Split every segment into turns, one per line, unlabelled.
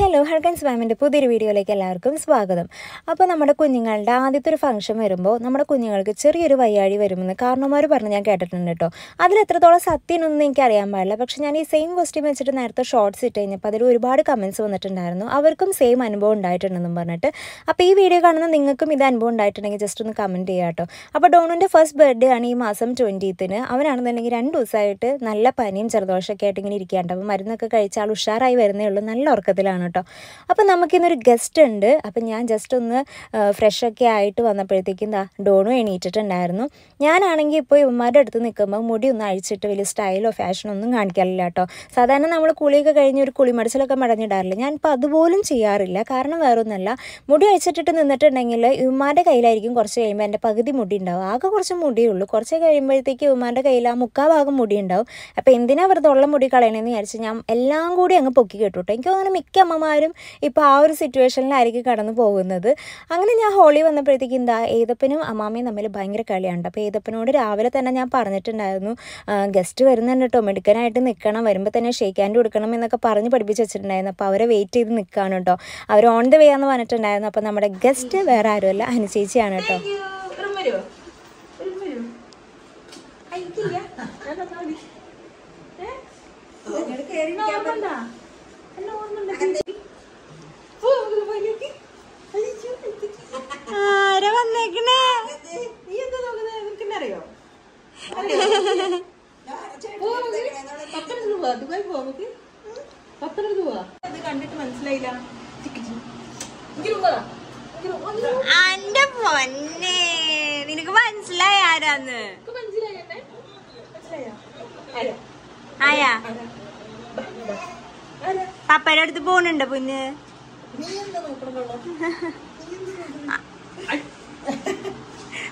Hello ഹർഗൻസ് മാമിന്റെ പുതിയൊരു വീഡിയോയിലേക്ക് എല്ലാവർക്കും സ്വാഗതം. അപ്പോൾ നമ്മുടെ കുഞ്ഞുങ്ങളുടെ ആദ്യത്തെ ഒരു ഫംഗ്ഷൻ വരുമ്പോൾ നമ്മുടെ കുഞ്ഞുങ്ങൾക്ക് ചെറിയൊരു വയ്യാഴി വരുമെന്ന് കാരണവന്മാർ പറഞ്ഞ് ഞാൻ കേട്ടിട്ടുണ്ട് കേട്ടോ അതിൽ എത്രത്തോളം സത്യമൊന്നും എനിക്ക് അറിയാൻ പാടില്ല. പക്ഷേ ഞാൻ ഈ സെയിം ക്വസ്റ്റ്യൻ വെച്ചിട്ട് നേരത്തെ ഷോർട്സ് ഇട്ട് കഴിഞ്ഞപ്പോൾ അതിൽ ഒരുപാട് കമൻസ് വന്നിട്ടുണ്ടായിരുന്നു. അവർക്കും സെയിം അനുഭവം ഉണ്ടായിട്ടുണ്ടെന്നും പറഞ്ഞിട്ട്. അപ്പോൾ ഈ വീഡിയോ കാണുന്ന നിങ്ങൾക്കും ഇത് അനുഭവം ഉണ്ടായിട്ടുണ്ടെങ്കിൽ ജസ്റ്റ് ഒന്ന് കമന്റ് ചെയ്യാം കേട്ടോ അപ്പോൾ ഡോണുന്റെ ഫസ്റ്റ് ബർത്ത്ഡേ ആണ് ഈ മാസം ട്വന്റീത്തിന് അവനാണെന്നുണ്ടെങ്കിൽ രണ്ട് ദിവസമായിട്ട് നല്ല പനിയും ജലദോഷമൊക്കെ ആയിട്ട് ഇങ്ങനെ ഇരിക്കാണ്ട് അപ്പോൾ മരുന്നൊക്കെ കഴിച്ചാൽ ഉഷാറായി വരുന്നേ ഉള്ളൂ. നല്ല ഉറക്കത്തിലാണ് കേട്ടോ. അപ്പോൾ നമുക്കിന്നൊരു ഗസ്റ്റ് ഉണ്ട്. അപ്പം ഞാൻ ജസ്റ്റ് ഒന്ന് ഫ്രഷൊക്കെ ആയിട്ട് വന്നപ്പോഴത്തേക്കും ദാ ഡോണു എണീറ്റിട്ടുണ്ടായിരുന്നു. ഞാനാണെങ്കിൽ ഇപ്പോൾ ഇവന്മാരുടെ അടുത്ത് നിൽക്കുമ്പോൾ മുടി ഒന്ന് അഴിച്ചിട്ട് വലിയ സ്റ്റൈലോ ഫാഷനോ ഒന്നും കാണിക്കാറില്ല കേട്ടോ. സാധാരണ നമ്മൾ കുളിയൊക്കെ കഴിഞ്ഞ് ഒരു കുളിമടിച്ചിലൊക്കെ മടഞ്ഞിടാറില്ല. ഞാൻ ഇപ്പോൾ അതുപോലും ചെയ്യാറില്ല. കാരണം വേറൊന്നുമല്ല മുടി അഴിച്ചിട്ടിട്ട് നിന്നിട്ടുണ്ടെങ്കിൽ ഇവന്മാരുടെ കയ്യിലായിരിക്കും കുറച്ച് കഴിയുമ്പോൾ എന്റെ പകുതി മുടി ഉണ്ടാവും. ആകെ കുറച്ച് മുടിയേ ഉള്ളൂ. കുറച്ച് കഴിയുമ്പോഴത്തേക്ക് ഇവന്മാരുടെ കയ്യിൽ ആ മുക്കാ ഭാഗം മുടി ഉണ്ടാവും. അപ്പോൾ എന്തിനാ വെറുതെ ഉള്ള മുടി കളയണമെന്ന് വിചാരിച്ച് ഞാൻ എല്ലാം കൂടി അങ്ങ് പൊക്കി കേട്ടു കേട്ടോ. എനിക്ക് അങ്ങനെ മിക്ക അമ്മമാരും ഇപ്പോൾ ആ ഒരു സിറ്റുവേഷനിലായിരിക്കും കടന്നു പോകുന്നത്. അങ്ങനെ ഞാൻ ഹോളി വന്നപ്പോഴത്തേക്ക് എന്താ ഏതപ്പനും അമ്മാമ്മയും തമ്മിൽ ഭയങ്കര കളിയാണ് അപ്പോൾ ഏതപ്പനോട് രാവിലെ തന്നെ ഞാൻ പറഞ്ഞിട്ടുണ്ടായിരുന്നു ഗസ്റ്റ് വരുന്നുണ്ട് കേട്ടോ മെടുക്കാനായിട്ട് നിൽക്കണം വരുമ്പോൾ തന്നെ ഷേക്ക് ഹാൻഡ് കൊടുക്കണം എന്നൊക്കെ പറഞ്ഞ് പഠിപ്പിച്ച് വെച്ചിട്ടുണ്ടായിരുന്നു. അപ്പോൾ അവരെ വെയിറ്റ് ചെയ്ത് നിൽക്കുകയാണ് കേട്ടോ അവർ ഓൺ ദ വേ എന്ന് പറഞ്ഞിട്ടുണ്ടായിരുന്നു. അപ്പോൾ നമ്മുടെ ഗസ്റ്റ് വേറെ ആരുമല്ല അനുചേച്ചിയാണ് കേട്ടോ ആരാ വന്നേക്കണേ?
കണ്ടിട്ട് മനസ്സിലായില്ല.
അന്റെ പൊന്നെ. നിനക്ക് മനസ്സിലായ ആരാന്ന്? ആയാ. പപ്പയുടെ അടുത്ത് പോണുണ്ടോ കുഞ്ഞ്.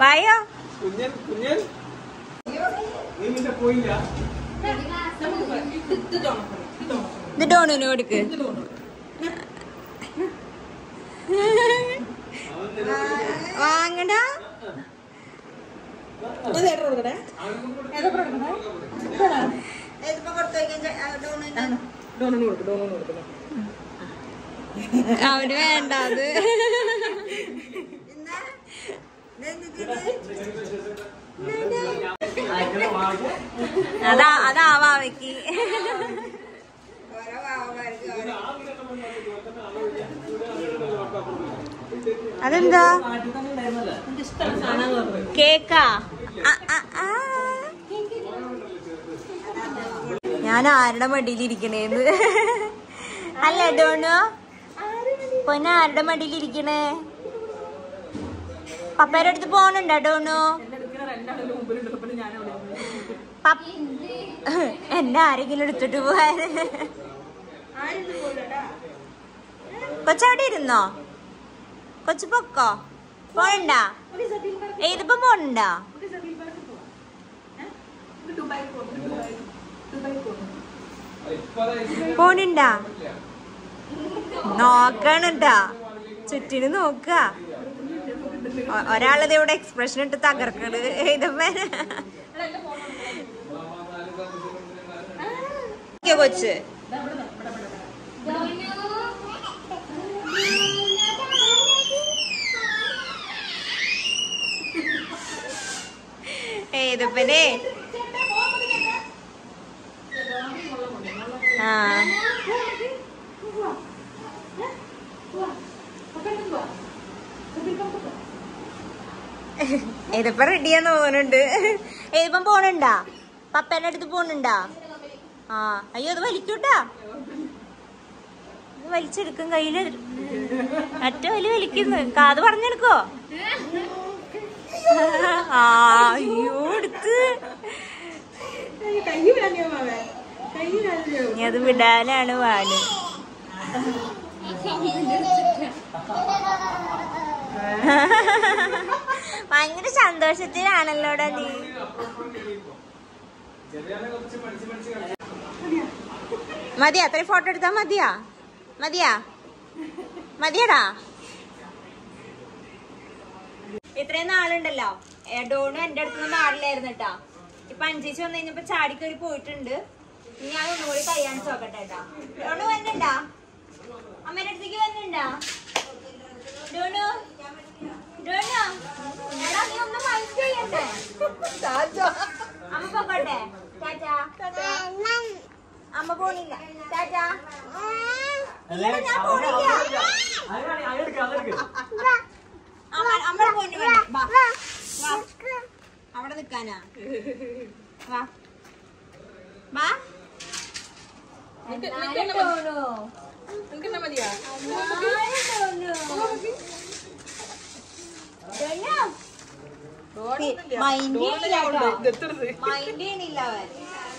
വായോ?
കുഞ്ഞൻ കുഞ്ഞൻ. നീ നിന്റെ പോയില്ല.
ഇത് ഡോണിന് കൊടുക്ക്.
ഡോണിന് കൊടുക്കും
അവന് വേണ്ട അത്. അതാ അതാ വാവയ്ക്ക്. അതെന്താ? കേക്കാ? ആ, ആ, ആ. ഞാൻ ആരുടെ മടിയിലിരിക്കണേന്ന് അല്ല ഡോണോ? പൊന്ന ആരുടെ മടിയിലിരിക്കണേ പപ്പയുടെ അടുത്ത് പോണുണ്ടോ ഡോണു? എന്നെ ആരെങ്കിലും എടുത്തിട്ട് പോവാൻ? കൊച്ചവിടെ ഇരുന്നോ? കൊച്ചു പൊക്കോ? പോണണ്ടാ? ഏതിപ്പോ പോണണ്ടാ? പോണണ്ടാ? നോക്കണട്ടാ ചുറ്റിന് നോക്ക. ഒരാളത് ഇവിടെ എക്സ്പ്രഷൻ ഇട്ട് തകർക്കണ്. ഇതപ്പ കൊച്ച്? ഏതപ്പനെ ആ. ഇതിപ്പോ റെഡിയാന്ന് തോന്നുന്നുണ്ട്. ഏതപ്പം പോണുണ്ടാ? പപ്പേന്റെ അടുത്ത് പോണുണ്ടാ? ആ അയ്യോ അത് വലിക്കൂട്ടാ. വലിച്ചെടുക്കും കയ്യിൽ. അറ്റ വലി വലിക്കുന്നു. കാത് പറഞ്ഞെടുക്കോ? ആ അയ്യോ എടുത്ത്.
കൈ വിടാഞ്ഞോ
ഇനി അത് വിടാനാണ് വാൽ. ഭയങ്കര സന്തോഷത്തിലാണല്ലോ നീ. മതിയാ അത്രയും ഫോട്ടോ എടുത്താ മതിയാ. മതിയാ. മതിയടാ. ഇത്രയും നാളുണ്ടല്ലോ. ഡോണു എന്റെ അടുത്തുനിന്ന് മാറില്ലായിരുന്നു കേട്ടാ. ഇപ്പൊ അഞ്ചേച്ചി വന്നു കഴിഞ്ഞപ്പോ ചാടിക്കറി പോയിട്ടുണ്ട്. ഇനി ഞാൻ നോക്കട്ടെ കേട്ടാ ഡോണു അമ്മ പോവാനാ ഡോനു ഡോനു എടാ നീ ഒന്ന് മൈൻഡ് ചെയ്യണ്ടേ? അമ്മ പോകട്ടെ ടാറ്റാ അമ്മ പോണില്ല. ടാറ്റാ ഇല്ല ഞാൻ പോണില്ല. അമ്മ അമ്മ പോണ്ടി വാ. വാ. അവിടെ നിക്കാനാ. വാ. വാ. എന്നാലും ഡോനു
നിനക്ക് എന്നാ മതിയാ?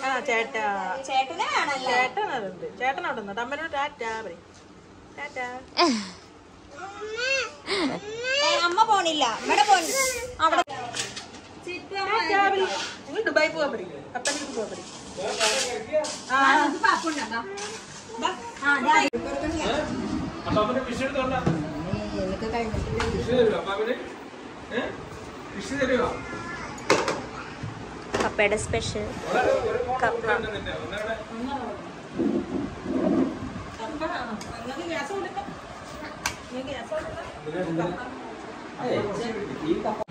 ആ ചേട്ടാ. ചേട്ടൻ അവിടെ അമ്മനോട് ടാറ്റാ പറയും. ടാറ്റാ.
അമ്മ പോണില്ല. ഇവിടെ പോണി അവിടെ.
ദുബായി പോകാൻ പറയും. അപ്പനേക്ക് പോകാൻ പറയും.
കപ്പയുടെ സ്പെഷ്യൽ കപ്പ.
ഈ ഒന്നവിടെ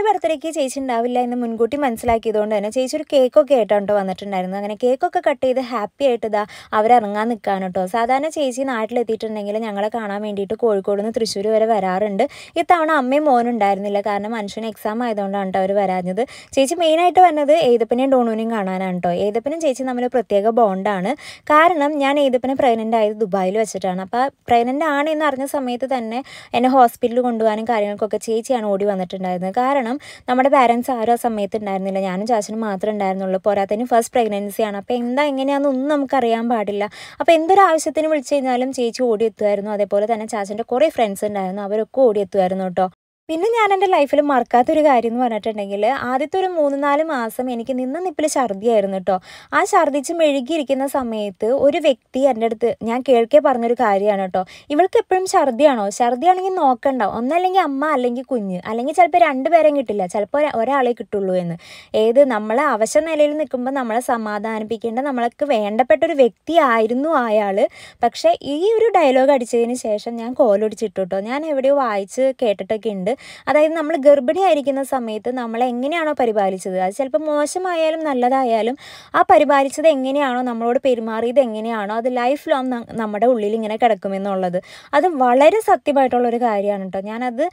ഡോണിന്റെ ബർത്ത്ഡേക്ക് ചേച്ചി ഉണ്ടാവില്ല എന്ന് മുൻകൂട്ടി മനസ്സിലാക്കിയതുകൊണ്ട് തന്നെ ചേച്ചി ഒരു കേക്കൊക്കെ ആയിട്ടാണ് വന്നിട്ടുണ്ടായിരുന്നു അങ്ങനെ കേക്കൊക്കെ കട്ട് ചെയ്ത് ഹാപ്പി ആയിട്ട് ഇതാ അവരിറങ്ങാൻ നിൽക്കാണ് കേട്ടോ. സാധാരണ ചേച്ചി നാട്ടിലെത്തിയിട്ടുണ്ടെങ്കിൽ ഞങ്ങളെ കാണാൻ വേണ്ടിയിട്ട് കോഴിക്കോട് നിന്ന് തൃശ്ശൂർ വരെ വരാറുണ്ട്. ഇത്തവണ അമ്മയും മോനും ഉണ്ടായിരുന്നില്ല. കാരണം മനുഷ്യന് എക്സാം ആയതുകൊണ്ടാണ് കേട്ടോ അവർ വരാഞ്ഞത്. ചേച്ചി മെയിനായിട്ട് വന്നത് ഏതപ്പനെയും ഡോണൂനെയും കാണാനാണ് കേട്ടോ. ഏതപ്പനും ചേച്ചി തമ്മിൽ പ്രത്യേക ബോണ്ടാണ് കാരണം ഞാൻ ഏതപ്പനെ പ്രഗ്നന്റ് ആയത് ദുബായിൽ വെച്ചിട്ടാണ്. അപ്പോൾ പ്രഗ്നന്റ് ആണെന്ന് അറിഞ്ഞ സമയത്ത് തന്നെ എന്നെ ഹോസ്പിറ്റലിൽ കൊണ്ടുപോകാനും കാര്യങ്ങൾക്കൊക്കെ ചേച്ചിയാണ് ഓടി വന്നിട്ടുണ്ടായിരുന്നത്. കാരണം നമ്മുടെ പാരൻസ് ആരും ആ സമയത്ത് ഉണ്ടായിരുന്നില്ല. ഞാനും ചാച്ചനും മാത്രമേ ഉണ്ടായിരുന്നുള്ളൂ. പോരാത്തതിന് ഫസ്റ്റ് പ്രഗ്നൻസിയാണ് അപ്പോൾ എന്താ എങ്ങനെയാണെന്നൊന്നും നമുക്കറിയാൻ പാടില്ല. അപ്പോൾ എന്തൊരു ആവശ്യത്തിന് വിളിച്ചു കഴിഞ്ഞാലും ചേച്ചി ഓടിയെത്തുമായിരുന്നു. അതേപോലെ തന്നെ ചാച്ചന്റെ കുറേ ഫ്രണ്ട്സ് ഉണ്ടായിരുന്നു. അവരൊക്കെ ഓടിയെത്തുമായിരുന്നു കേട്ടോ. പിന്നെ ഞാൻ എന്റെ ലൈഫിൽ മറക്കാത്തൊരു കാര്യം എന്ന് പറഞ്ഞിട്ടുണ്ടെങ്കിൽ ആദ്യത്തെ ഒരു മൂന്ന് നാല് മാസം എനിക്ക് നിന്ന് നിപ്പിൽ ഛർദിയായിരുന്നു കേട്ടോ. ആ ഛർദിച്ച് മെഴുകിയിരിക്കുന്ന സമയത്ത് ഒരു വ്യക്തി എന്റെ അടുത്ത് ഞാൻ കേൾക്കെ പറഞ്ഞൊരു കാര്യമാണ് കേട്ടോ. ഇവൾക്ക് എപ്പോഴും ഛർദിയാണോ? ഛർദിയാണെങ്കിൽ നോക്കണ്ട. ഒന്നല്ലെങ്കിൽ അമ്മ അല്ലെങ്കിൽ കുഞ്ഞ്. അല്ലെങ്കിൽ ചിലപ്പോൾ രണ്ടുപേരെയും കിട്ടില്ല. ചിലപ്പോൾ ഒരാളെ കിട്ടുള്ളൂ എന്ന്. ഏത് നമ്മളെ അവശ നിലയിൽ നിൽക്കുമ്പോൾ നമ്മളെ സമാധാനിപ്പിക്കേണ്ട നമ്മൾക്ക് വേണ്ടപ്പെട്ട ഒരു വ്യക്തി ആയിരുന്നു അയാൾ. പക്ഷേ ഈ ഒരു ഡയലോഗ് അടിച്ചതിന് ശേഷം ഞാൻ കോലൊടിച്ചിട്ടു കേട്ടോ. ഞാൻ എവിടെയോ വായിച്ച് കേട്ടിട്ടൊക്കെ ഉണ്ട്. അതായത് നമ്മൾ ഗർഭിണിയായിരിക്കുന്ന സമയത്ത് നമ്മൾ എങ്ങനെയാണോ പരിപാലിച്ചത്? അത് ചിലപ്പോൾ മോശമായാലും നല്ലതായാലും ആ പരിപാലിച്ചത് എങ്ങനെയാണോ? നമ്മളോട് പെരുമാറിയത് എങ്ങനെയാണോ? അത് ലൈഫ് ലോങ് നമ്മുടെ ഉള്ളിൽ ഇങ്ങനെ കിടക്കുമെന്നുള്ളത്. അത് വളരെ സത്യമായിട്ടുള്ള ഒരു കാര്യമാണ് കേട്ടോ ഞാനത്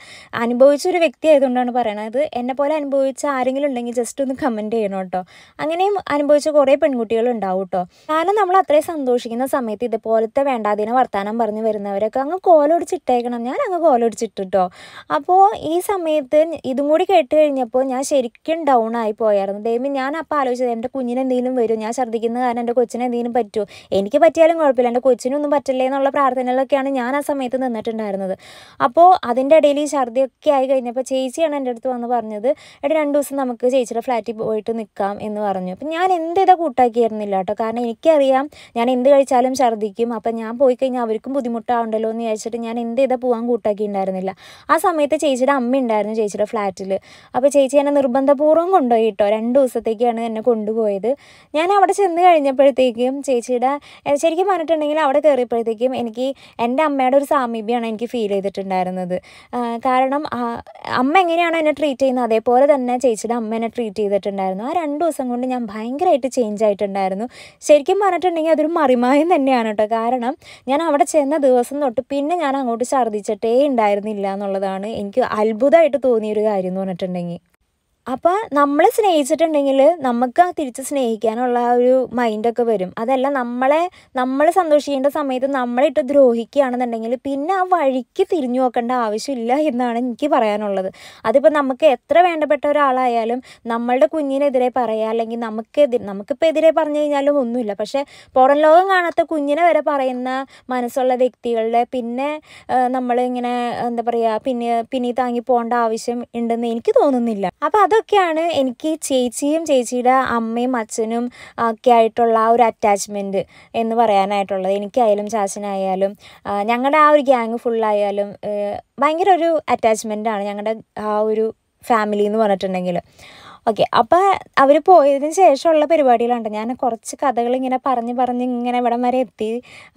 അനുഭവിച്ചൊരു വ്യക്തി ആയതുകൊണ്ടാണ് പറയണത്. എന്നെ പോലെ അനുഭവിച്ച ആരെങ്കിലും ഉണ്ടെങ്കിൽ ജസ്റ്റ് ഒന്ന് കമന്റ് ചെയ്യണം കേട്ടോ അങ്ങനെയും അനുഭവിച്ച കുറേ പെൺകുട്ടികൾ ഉണ്ടാവും കേട്ടോ കാരണം നമ്മൾ അത്രയും സന്തോഷിക്കുന്ന സമയത്ത് ഇതുപോലത്തെ വേണ്ടാതിനെ വർത്തമാനം പറഞ്ഞു വരുന്നവരൊക്കെ അങ്ങ് കോലൊടിച്ചിട്ടേക്കണം. ഞാൻ അങ്ങ് കോലൊടിച്ചിട്ടിട്ടോ അപ്പോൾ ഈ സമയത്ത് ഇതും കൂടി കേട്ട് കഴിഞ്ഞപ്പോൾ ഞാൻ ശരിക്കും ഡൗൺ ആയി പോയായിരുന്നു. ദൈവം ഞാൻ അപ്പോൾ ആലോചിച്ചത് എന്റെ കുഞ്ഞിന് എന്തെങ്കിലും വരും. ഞാൻ ഛർദ്ദിക്കുന്ന കാരണം എന്റെ കൊച്ചിന് എന്തെങ്കിലും പറ്റുമോ എനിക്ക് പറ്റിയാലും കുഴപ്പമില്ല. എന്റെ കൊച്ചിനൊന്നും പറ്റില്ലേ എന്നുള്ള പ്രാർത്ഥനകളൊക്കെയാണ് ഞാൻ ആ സമയത്ത് നിന്നിട്ടുണ്ടായിരുന്നത്. അപ്പോൾ അതിന്റെ ഇടയിൽ ഈ ഛർദ്ദിയൊക്കെ ആയി കഴിഞ്ഞപ്പോൾ ചേച്ചിയാണ് എന്റെ അടുത്ത് വന്ന് പറഞ്ഞത് എടാ രണ്ട് ദിവസം നമുക്ക് ചേച്ചിയുടെ ഫ്ലാറ്റിൽ പോയിട്ട് നിൽക്കാം എന്ന് പറഞ്ഞു. അപ്പം ഞാൻ എന്ത് ചെയ്താൽ കൂട്ടാക്കിയിരുന്നില്ല കേട്ടോ. കാരണം എനിക്കറിയാം ഞാൻ എന്ത് കഴിച്ചാലും ഛർദ്ദിക്കും. അപ്പം ഞാൻ പോയി കഴിഞ്ഞാൽ അവർക്കും ബുദ്ധിമുട്ടാവുണ്ടല്ലോ എന്ന് വിചാരിച്ചിട്ട് ഞാൻ എന്ത് ചെയ്താൽ പോകാൻ കൂട്ടാക്കിയിട്ടുണ്ടായിരുന്നില്ല. ആ സമയത്ത് ചേച്ചിയുടെ അമ്മ ഉണ്ടായിരുന്നു ചേച്ചിയുടെ ഫ്ലാറ്റിൽ അപ്പോൾ ചേച്ചി എന്നെ നിർബന്ധപൂർവം കൊണ്ടുപോയി കേട്ടോ രണ്ട് ദിവസത്തേക്കാണ് എന്നെ കൊണ്ടുപോയത്. ഞാൻ അവിടെ ചെന്ന് കഴിഞ്ഞപ്പോഴത്തേക്കും ചേച്ചിയുടെ ശരിക്കും പറഞ്ഞിട്ടുണ്ടെങ്കിൽ അവിടെ കയറിയപ്പോഴത്തേക്കും എനിക്ക് എന്റെ അമ്മയുടെ ഒരു സാമീപ്യമാണ് എനിക്ക് ഫീൽ ചെയ്തിട്ടുണ്ടായിരുന്നത്. കാരണം അമ്മ എങ്ങനെയാണോ എന്നെ ട്രീറ്റ് ചെയ്യുന്നത് അതേപോലെ തന്നെ ചേച്ചിയുടെ അമ്മ എന്നെ ട്രീറ്റ് ചെയ്തിട്ടുണ്ടായിരുന്നു. ആ രണ്ട് ദിവസം കൊണ്ട് ഞാൻ ഭയങ്കരമായിട്ട് ചേഞ്ച് ആയിട്ടുണ്ടായിരുന്നു. ശരിക്കും പറഞ്ഞിട്ടുണ്ടെങ്കിൽ അതൊരു മറിമായം തന്നെയാണ് കേട്ടോ. കാരണം ഞാൻ അവിടെ ചെന്ന ദിവസം തൊട്ട് പിന്നെ ഞാൻ അങ്ങോട്ട് ഛർദ്ദിച്ചിട്ടേ ഉണ്ടായിരുന്നില്ല എന്നുള്ളതാണ് എനിക്ക് അത്ഭുതമായിട്ട് തോന്നിയൊരു കാര്യം എന്ന് പറഞ്ഞിട്ടുണ്ടെങ്കിൽ അപ്പോൾ നമ്മളെ സ്നേഹിച്ചിട്ടുണ്ടെങ്കിൽ നമുക്ക് തിരിച്ച് സ്നേഹിക്കാനുള്ള ആ ഒരു മൈൻഡൊക്കെ വരും. അതല്ല നമ്മളെ നമ്മൾ സന്തോഷിക്കേണ്ട സമയത്ത് നമ്മളിട്ട് ദ്രോഹിക്കുകയാണെന്നുണ്ടെങ്കിൽ പിന്നെ ആ വഴിക്ക് തിരിഞ്ഞു നോക്കേണ്ട ആവശ്യമില്ല എന്നാണ് എനിക്ക് പറയാനുള്ളത്. അതിപ്പോൾ നമുക്ക് എത്ര വേണ്ടപ്പെട്ട ഒരാളായാലും നമ്മളുടെ കുഞ്ഞിനെതിരെ പറയുക അല്ലെങ്കിൽ നമുക്കെതിരെ നമുക്കിപ്പോൾ എതിരെ പറഞ്ഞു കഴിഞ്ഞാലും ഒന്നുമില്ല. പക്ഷേ പുറം ലോകം കാണാത്ത കുഞ്ഞിനെ വരെ പറയുന്ന മനസ്സുള്ള വ്യക്തികളുടെ പിന്നെ നമ്മളിങ്ങനെ എന്താ പറയുക പിന്നെ പിന്നെ താങ്ങി പോകേണ്ട ആവശ്യം ഉണ്ടെന്ന് എനിക്ക് തോന്നുന്നില്ല. അപ്പോൾ അതൊക്കെയാണ് എനിക്ക് ചേച്ചിയും ചേച്ചിയുടെ അമ്മയും അച്ഛനും ഒക്കെ ആയിട്ടുള്ള ആ ഒരു അറ്റാച്ച്മെന്റ് എന്ന് പറയാനായിട്ടുള്ളത്. എനിക്കായാലും ചാച്ചനായാലും ഞങ്ങളുടെ ആ ഒരു ഗ്യാങ് ഫുള്ളായാലും ഭയങ്കര ഒരു അറ്റാച്ച്മെന്റാണ് ഞങ്ങളുടെ ആ ഒരു ഫാമിലി എന്ന് പറഞ്ഞിട്ടുണ്ടെങ്കിൽ ഓക്കെ അപ്പോൾ അവർ പോയതിന് ശേഷമുള്ള പരിപാടികളുണ്ട് ഞാൻ കുറച്ച് കഥകൾ ഇങ്ങനെ പറഞ്ഞ് പറഞ്ഞ് ഇങ്ങനെ ഇവിടം വരെ എത്തി.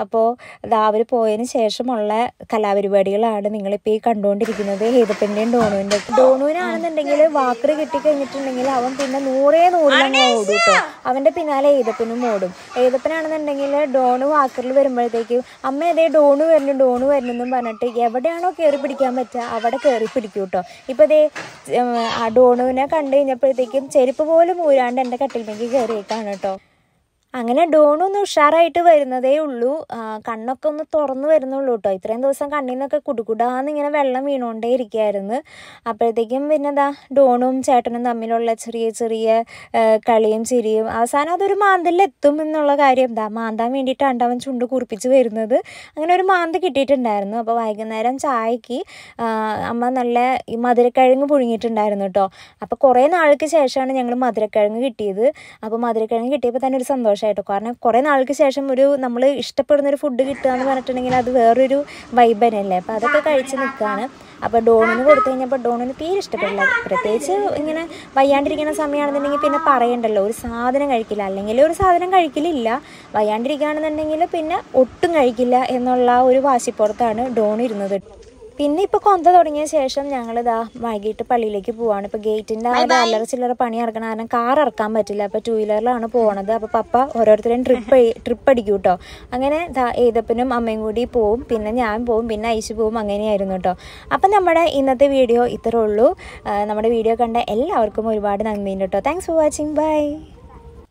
അപ്പോൾ ഇതാ അവർ പോയതിന് ശേഷമുള്ള കലാപരിപാടികളാണ് നിങ്ങളിപ്പോൾ ഈ കണ്ടുകൊണ്ടിരിക്കുന്നത്. ഹേതപ്പന്റെയും ഡോണുവിന്റെ ഡോണുവിനാണെന്നുണ്ടെങ്കിൽ വാക്കറ് കിട്ടിക്കഴിഞ്ഞിട്ടുണ്ടെങ്കിൽ അവൻ പിന്നെ നൂറേ നൂറിലങ്ങ് ഓടും കേട്ടോ അവന്റെ പിന്നാലെ ഏതപ്പനും ഓടും. ഏതപ്പനാണെന്നുണ്ടെങ്കിൽ ഡോണു വാക്കറിൽ വരുമ്പോഴത്തേക്കും അമ്മ അതേ ഡോണു വരുന്നു ഡോണു വരുന്നെന്നും പറഞ്ഞിട്ട് എവിടെയാണോ കയറി പിടിക്കാൻ പറ്റുക അവിടെ കയറി പിടിക്കും കേട്ടോ. ഇപ്പോൾ അതേ ആ ഡോണുവിനെ കണ്ടു കഴിഞ്ഞപ്പോഴത്തേക്കും ചെരുപ്പ് പോലും ഊരാണ്ട് എന്റെ കട്ടിലേക്ക് കയറിയേക്കാണ് കേട്ടോ. അങ്ങനെ ഡോണൊന്ന് ഉഷാറായിട്ട് വരുന്നതേ ഉള്ളൂ. കണ്ണൊക്കെ ഒന്ന് തുറന്നു വരുന്നുള്ളൂ കേട്ടോ ഇത്രയും ദിവസം കണ്ണിൽ നിന്നൊക്കെ കുടുകുടാന്ന് ഇങ്ങനെ വെള്ളം വീണുകൊണ്ടേ ഇരിക്കുകയായിരുന്നു അപ്പോഴത്തേക്കും പിന്നെ എന്താ ഡോണും ചേട്ടനും തമ്മിലുള്ള ചെറിയ ചെറിയ കളിയും ചിരിയും അവസാനം അതൊരു മാന്തലിലെത്തും എന്നുള്ള കാര്യം എന്താ മാന്താൻ വേണ്ടിയിട്ടാണ് അവൻ ചുണ്ട് കുറിപ്പിച്ച് വരുന്നത്. അങ്ങനെ ഒരു മാന്ത് കിട്ടിയിട്ടുണ്ടായിരുന്നു. അപ്പോൾ വൈകുന്നേരം ചായക്ക് അമ്മ നല്ല ഈ മധുരക്കിഴങ്ങ് പുഴുങ്ങിയിട്ടുണ്ടായിരുന്നു കേട്ടോ അപ്പോൾ കുറേ നാൾക്ക് ശേഷമാണ് ഞങ്ങൾ മധുരക്കിഴങ്ങ് കിട്ടിയത്. അപ്പോൾ മധുരക്കിഴങ്ങ് കിട്ടിയപ്പോൾ തന്നെ ഒരു സന്തോഷമായിട്ടോ കാരണം കുറേ നാൾക്ക് ശേഷം ഒരു നമ്മൾ ഇഷ്ടപ്പെടുന്ന ഒരു ഫുഡ് കിട്ടുക എന്ന് പറഞ്ഞിട്ടുണ്ടെങ്കിൽ അത് വേറൊരു വൈബ് തന്നെയല്ലേ. അപ്പോൾ അതൊക്കെ കഴിച്ച് നിൽക്കുകയാണ് അപ്പോൾ ഡോണിന് കൊടുത്തു കഴിഞ്ഞപ്പോൾ ഡോണിന് തീരെ ഇഷ്ടപ്പെടില്ല. പ്രത്യേകിച്ച് ഇങ്ങനെ വയ്യാണ്ടിരിക്കുന്ന സമയമാണെന്നുണ്ടെങ്കിൽ പിന്നെ പറയണ്ടല്ലോ. ഒരു സാധനം കഴിക്കില്ല. അല്ലെങ്കിൽ ഒരു സാധനം കഴിക്കലില്ല. വയ്യാണ്ടിരിക്കുകയാണെന്നുണ്ടെങ്കിൽ പിന്നെ ഒട്ടും കഴിക്കില്ല എന്നുള്ള ഒരു വാശിപ്പുറത്താണ് ഡോൺ ഇരുന്നത്. പിന്നെ ഇപ്പോൾ കൊന്ത തുടങ്ങിയ ശേഷം ഞങ്ങൾ ഇതാ വൈകിട്ട് പള്ളിയിലേക്ക് പോവാണ്. ഇപ്പോൾ ഗേറ്റിന്റെ ആ അല്ലറ ചില്ലറ പണി ഇറക്കണം കാരണം കാർ ഇറക്കാൻ പറ്റില്ല. അപ്പോൾ ടൂ വീലറിലാണ് പോണത്. അപ്പോൾ പപ്പ ഓരോരുത്തരെയും ട്രിപ്പ് ട്രിപ്പ് അടിക്കും കേട്ടോ അങ്ങനെ ഏതപ്പനും അമ്മയും കൂടി പോവും. പിന്നെ ഞാൻ പോവും. പിന്നെ ഐശു പോവും. അങ്ങനെയായിരുന്നു കേട്ടോ. അപ്പം നമ്മുടെ ഇന്നത്തെ വീഡിയോ ഇത്രേ ഉള്ളൂ. നമ്മുടെ വീഡിയോ കണ്ട എല്ലാവർക്കും ഒരുപാട് നന്ദിയുണ്ട് കേട്ടോ. Thanks for watching bye